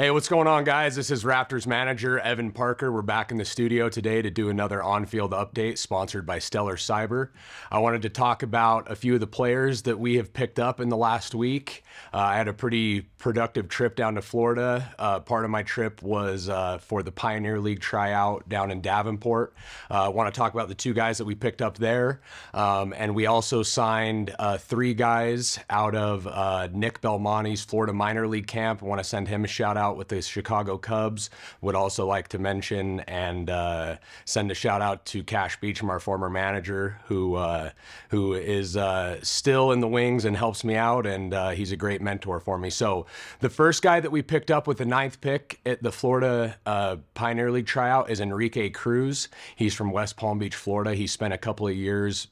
Hey, what's going on, guys? This is Raptors manager Evan Parker. We're back in the studio today to do another on field update sponsored by Stellar Cyber. I wanted to talk about a few of the players that we have picked up in the last week. Uh, I had a pretty productive trip down to Florida. Uh, part of my trip was uh, for the Pioneer League tryout down in Davenport. Uh, I want to talk about the two guys that we picked up there. Um, and we also signed uh, three guys out of uh, Nick Belmonte's Florida Minor League camp. I want to send him a shout out out with the Chicago Cubs. Would also like to mention and uh, send a shout out to Cash Beecham, our former manager, who uh, who is uh, still in the wings and helps me out, and uh, he's a great mentor for me. So the first guy that we picked up with the ninth pick at the Florida uh, Pioneer League tryout is Enrique Cruz. He's from West Palm Beach, Florida. He spent a couple of years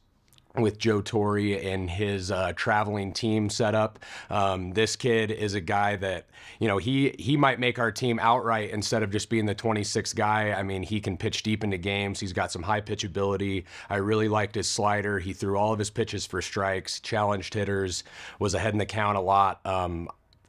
with Joe Torre and his uh, traveling team setup. Um, this kid is a guy that you know he he might make our team outright instead of just being the 26th guy. I mean, he can pitch deep into games. He's got some high pitch ability. I really liked his slider. He threw all of his pitches for strikes, challenged hitters, was ahead in the count a lot. Um,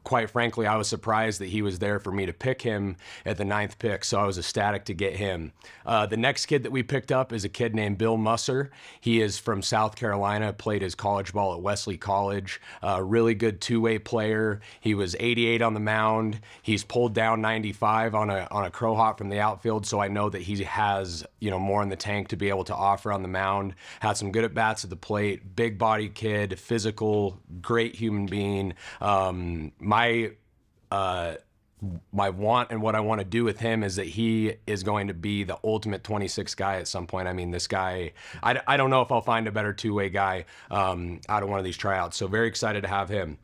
quite frankly, I was surprised that he was there for me to pick him at the ninth pick, so I was ecstatic to get him. Uh, the next kid that we picked up is a kid named Bill Musser. He is from South Carolina, played his college ball at Wesley College. Uh, really good two-way player. He was 88 on the mound. He's pulled down 95 on a on a crow hop from the outfield, so I know that he has you know more in the tank to be able to offer on the mound. Had some good at bats at the plate. Big body kid, physical, great human being. Um, my uh, my want and what I want to do with him is that he is going to be the ultimate 26 guy at some point. I mean, this guy, I, I don't know if I'll find a better two way guy um, out of one of these tryouts. So, very excited to have him.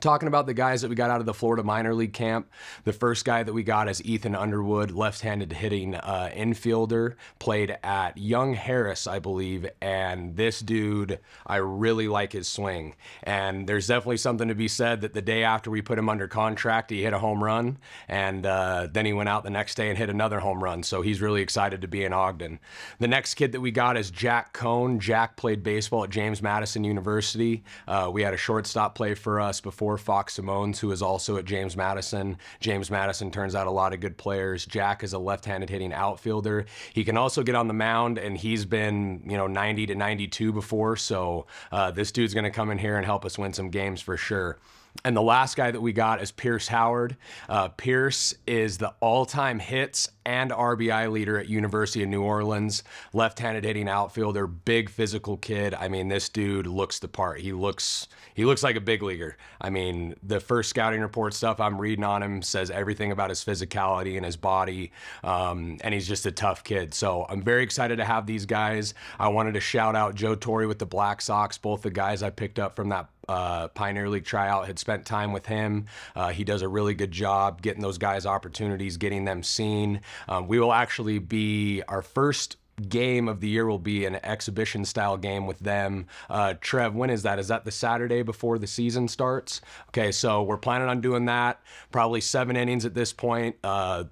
Talking about the guys that we got out of the Florida minor league camp, the first guy that we got is Ethan Underwood, left-handed hitting uh, infielder, played at Young Harris, I believe, and this dude, I really like his swing. And there's definitely something to be said that the day after we put him under contract, he hit a home run, and uh, then he went out the next day and hit another home run. So he's really excited to be in Ogden. The next kid that we got is Jack Cohn. Jack played baseball at James Madison University. Uh, we had a shortstop play for us before before Fox Simones, who is also at James Madison. James Madison turns out a lot of good players. Jack is a left-handed hitting outfielder. He can also get on the mound, and he's been you know 90 to 92 before. So uh, this dude's going to come in here and help us win some games for sure. And the last guy that we got is Pierce Howard. Uh, Pierce is the all-time hits and RBI leader at University of New Orleans. Left-handed hitting outfielder, big physical kid. I mean, this dude looks the part. He looks he looks like a big leaguer. I mean, the first scouting report stuff I'm reading on him says everything about his physicality and his body, um, and he's just a tough kid. So I'm very excited to have these guys. I wanted to shout out Joe Torre with the Black Sox, both the guys I picked up from that uh, Pioneer League tryout, had spent time with him. Uh, he does a really good job getting those guys opportunities, getting them seen. Um, we will actually be our first game of the year will be an exhibition style game with them. Uh, Trev, when is that? Is that the Saturday before the season starts? Okay, so we're planning on doing that. Probably seven innings at this point. Uh,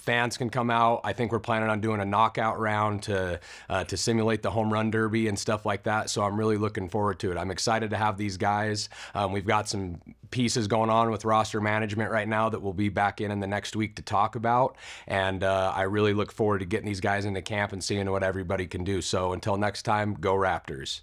fans can come out. I think we're planning on doing a knockout round to uh, to simulate the home run derby and stuff like that. So I'm really looking forward to it. I'm excited to have these guys. Um, we've got some pieces going on with roster management right now that we'll be back in in the next week to talk about. And uh, I really look forward to getting these guys into camp and seeing what everybody can do. So until next time, go Raptors.